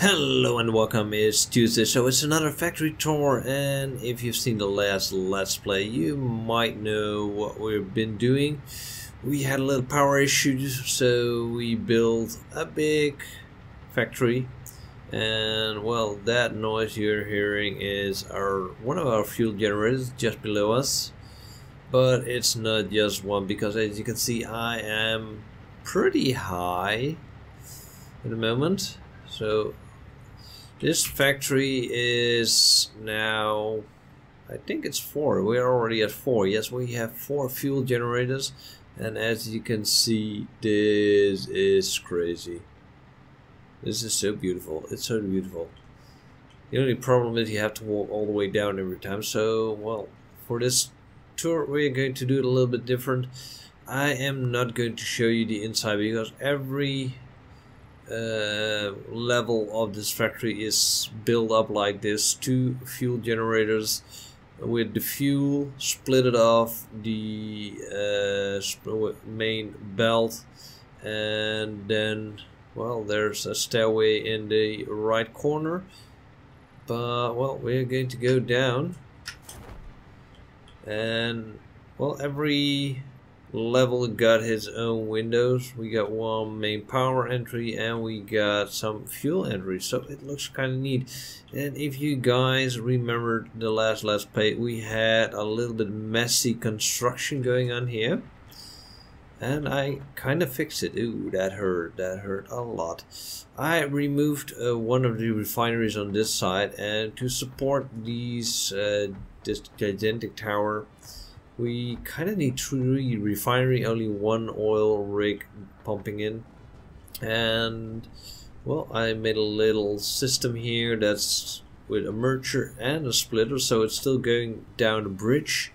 Hello and welcome, it's Tuesday, so it's another factory tour and if you've seen the last Let's Play you might know what we've been doing. We had a little power issue so we built a big factory and well that noise you're hearing is our one of our fuel generators just below us but it's not just one because as you can see I am pretty high at the moment so this factory is now, I think it's four. We're already at four. Yes, we have four fuel generators. And as you can see, this is crazy. This is so beautiful. It's so beautiful. The only problem is you have to walk all the way down every time. So, well, for this tour, we're going to do it a little bit different. I am not going to show you the inside because every uh, level of this factory is built up like this. Two fuel generators. With the fuel split it off the uh, main belt and then well there's a stairway in the right corner. But well we're going to go down. And well every level got his own windows. We got one main power entry and we got some fuel entry. So it looks kind of neat. And if you guys remember the last let's play we had a little bit messy construction going on here. And I kind of fixed it. Ooh that hurt. That hurt a lot. I removed uh, one of the refineries on this side and to support these uh, this gigantic tower we kind of need three refinery, only one oil rig pumping in. And, well, I made a little system here that's with a merger and a splitter, so it's still going down the bridge.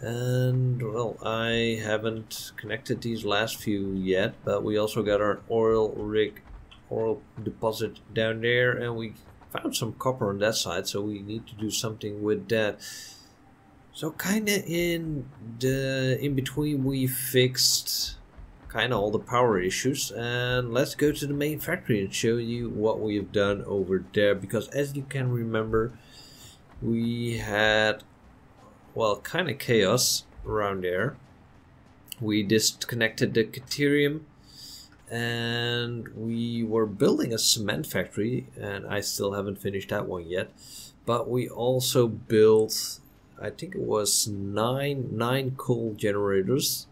And, well, I haven't connected these last few yet, but we also got our oil rig, oil deposit down there, and we found some copper on that side, so we need to do something with that. So kind of in the in between we fixed kind of all the power issues and let's go to the main factory and show you what we've done over there because as you can remember we had well kind of chaos around there. We disconnected the caterium and we were building a cement factory and I still haven't finished that one yet but we also built I think it was nine nine coal generators.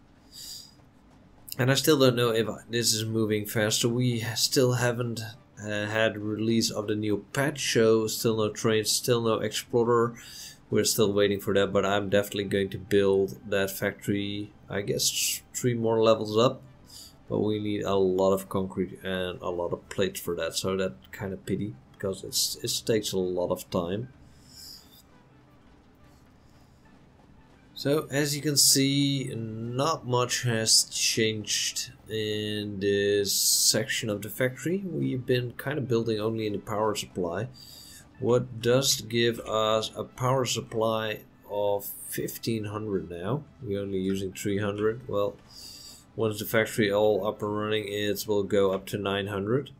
And I still don't know if this is moving faster we still haven't uh, had release of the new patch show still no trains still no explorer. We're still waiting for that but I'm definitely going to build that factory I guess three more levels up. But we need a lot of concrete and a lot of plates for that so that kind of pity because it's it takes a lot of time So as you can see, not much has changed in this section of the factory. We've been kind of building only in the power supply. What does give us a power supply of 1500 now. We're only using 300. Well, once the factory all up and running, it will go up to 900.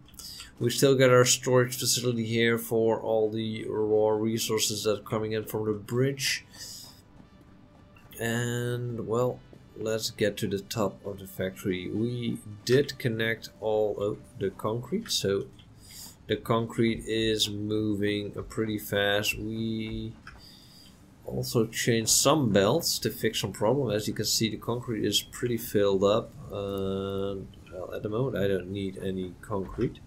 We still got our storage facility here for all the raw resources that are coming in from the bridge and well let's get to the top of the factory. We did connect all of the concrete so the concrete is moving pretty fast. We also changed some belts to fix some problem. As you can see the concrete is pretty filled up uh, well, at the moment I don't need any concrete.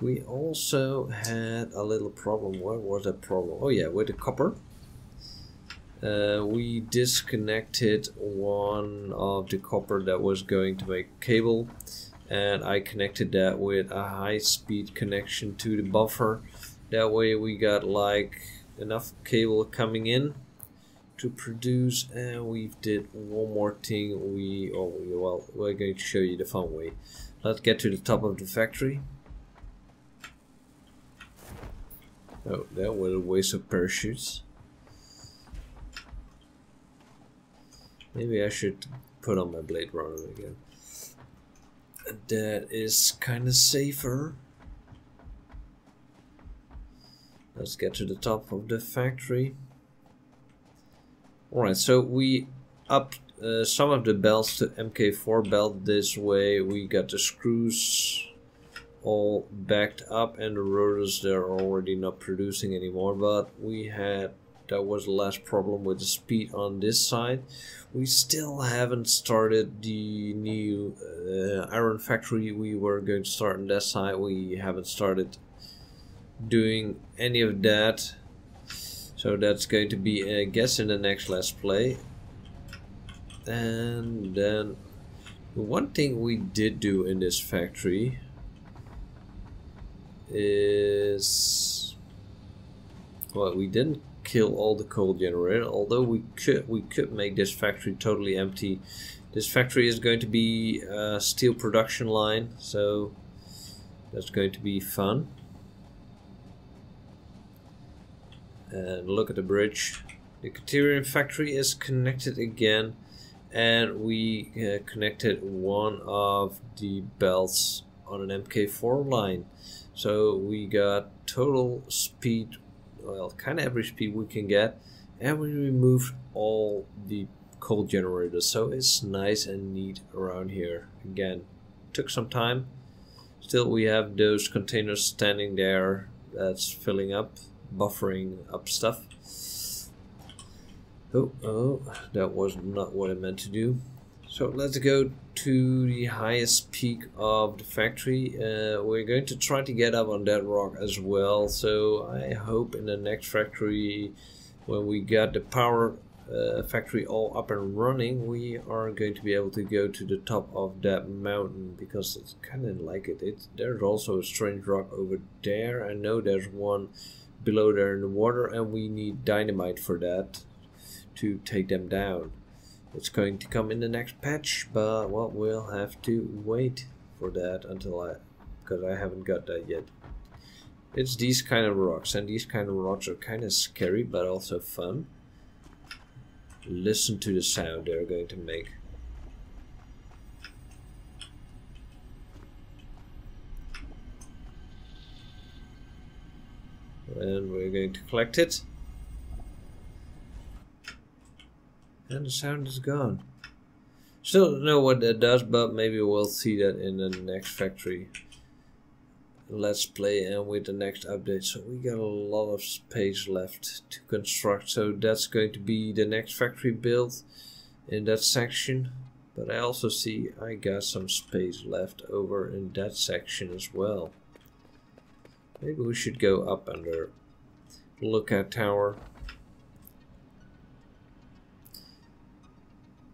We also had a little problem. What was that problem? Oh yeah with the copper uh, we disconnected one of the copper that was going to make cable and I connected that with a high-speed connection to the buffer. That way we got like enough cable coming in to produce and we did one more thing. We oh well we're going to show you the fun way. Let's get to the top of the factory. Oh that was a waste of parachutes Maybe I should put on my Blade Runner again. That is kind of safer. Let's get to the top of the factory. Alright, so we up uh, some of the belts to MK4 belt this way. We got the screws all backed up and the rotors they're already not producing anymore but we had that was the last problem with the speed on this side. We still haven't started the new uh, iron factory. We were going to start on that side. We haven't started doing any of that. So that's going to be I guess in the next let's play. And then one thing we did do in this factory is well we didn't kill all the coal generator although we could we could make this factory totally empty. This factory is going to be a steel production line so that's going to be fun. And look at the bridge. The Caterium factory is connected again and we uh, connected one of the belts on an MK4 line. So we got total speed, well, kind of every speed we can get, and we removed all the coal generators. So it's nice and neat around here. Again, took some time. Still, we have those containers standing there that's filling up, buffering up stuff. Oh, oh, that was not what I meant to do. So let's go to the highest peak of the factory. Uh, we're going to try to get up on that rock as well. So I hope in the next factory, when we got the power uh, factory all up and running, we are going to be able to go to the top of that mountain because it's kind of like it. it. There's also a strange rock over there. I know there's one below there in the water and we need dynamite for that to take them down. It's going to come in the next patch, but well, we'll have to wait for that until I, because I haven't got that yet. It's these kind of rocks, and these kind of rocks are kind of scary, but also fun. Listen to the sound they're going to make. And we're going to collect it. And the sound is gone. Still don't know what that does, but maybe we'll see that in the next factory. Let's play and with the next update. So we got a lot of space left to construct. So that's going to be the next factory build in that section. But I also see I got some space left over in that section as well. Maybe we should go up under lookout tower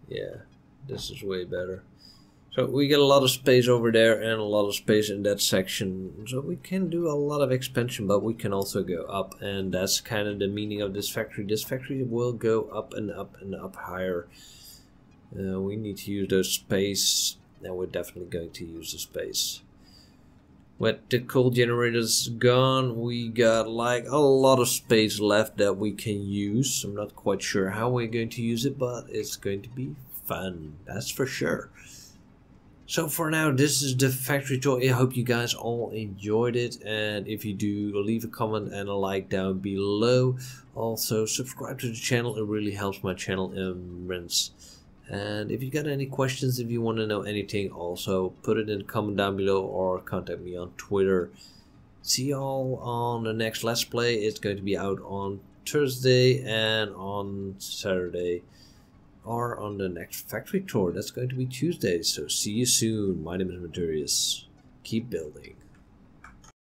Yeah, this is way better. So we get a lot of space over there and a lot of space in that section. So we can do a lot of expansion, but we can also go up. And that's kind of the meaning of this factory. This factory will go up and up and up higher. Uh, we need to use those space. And we're definitely going to use the space. With the coal generators gone, we got like a lot of space left that we can use. I'm not quite sure how we're going to use it, but it's going to be fun, that's for sure. So for now, this is the factory tour. I hope you guys all enjoyed it. And if you do, leave a comment and a like down below. Also, subscribe to the channel. It really helps my channel immense. And if you got any questions, if you want to know anything, also put it in the comment down below or contact me on Twitter. See y'all on the next Let's Play. It's going to be out on Thursday and on Saturday or on the next factory tour. That's going to be Tuesday. So see you soon. My name is Menturius. Keep building.